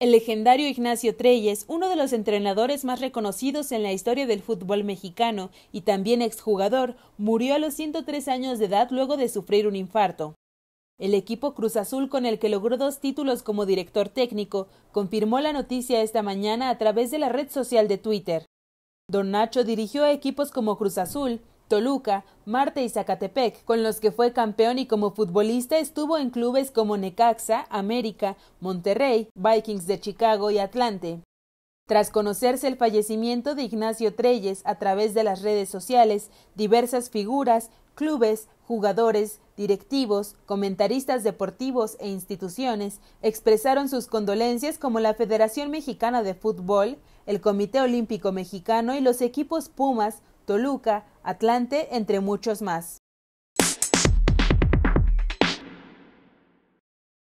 El legendario Ignacio Treyes, uno de los entrenadores más reconocidos en la historia del fútbol mexicano y también exjugador, murió a los 103 años de edad luego de sufrir un infarto. El equipo Cruz Azul, con el que logró dos títulos como director técnico, confirmó la noticia esta mañana a través de la red social de Twitter. Don Nacho dirigió a equipos como Cruz Azul, Toluca, Marte y Zacatepec, con los que fue campeón y como futbolista estuvo en clubes como Necaxa, América, Monterrey, Vikings de Chicago y Atlante. Tras conocerse el fallecimiento de Ignacio Treyes a través de las redes sociales, diversas figuras, clubes, jugadores, directivos, comentaristas deportivos e instituciones expresaron sus condolencias como la Federación Mexicana de Fútbol, el Comité Olímpico Mexicano y los equipos Pumas, Toluca, Atlante, entre muchos más.